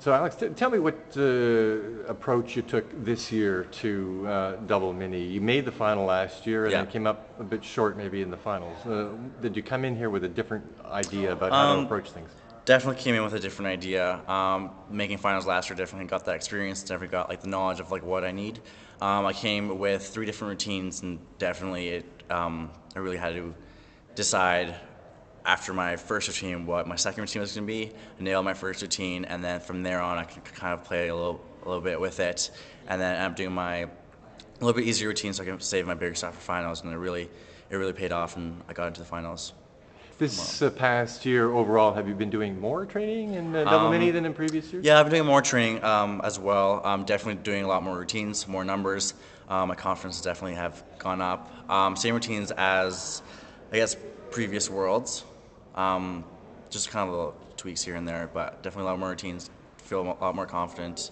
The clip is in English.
So, Alex, t- tell me what uh, approach you took this year to uh, double mini. You made the final last year and Yeah. then came up a bit short maybe in the finals. Uh, did you come in here with a different idea about how to Um, approach things? Definitely came in with a different idea. Um, making finals last year definitely got that experience. Definitely got like the knowledge of like what I need. Um, I came with three different routines, and definitely it. Um, I really had to decide after my first routine what my second routine was going to be. Nail my first routine, and then from there on, I could kind of play a little, a little bit with it, and then I'm doing my a little bit easier routine so I can save my bigger stuff for finals, and it really, it really paid off, and I got into the finals. This uh, past year overall, have you been doing more training in uh, double mini than in previous years? Um, Yeah, I've been doing more training um, as well. I'm definitely doing a lot more routines, more numbers. Um, my confidence definitely have gone up. Um, same routines as, I guess, previous worlds. Um, just kind of little tweaks here and there, but definitely a lot more routines. Feel a lot more confident,